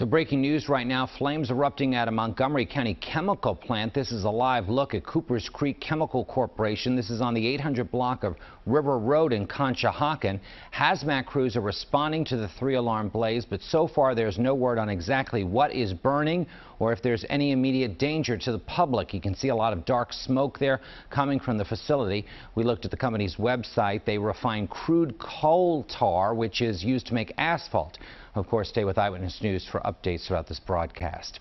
So breaking news right now, flames erupting at a Montgomery County chemical plant. This is a live look at Coopers Creek Chemical Corporation. This is on the 800 block of River Road in Conshohocken. Hazmat crews are responding to the three-alarm blaze, but so far there's no word on exactly what is burning or if there's any immediate danger to the public. You can see a lot of dark smoke there coming from the facility. We looked at the company's website. They refine crude coal tar, which is used to make asphalt. Of course, stay with Eyewitness News for updates throughout this broadcast.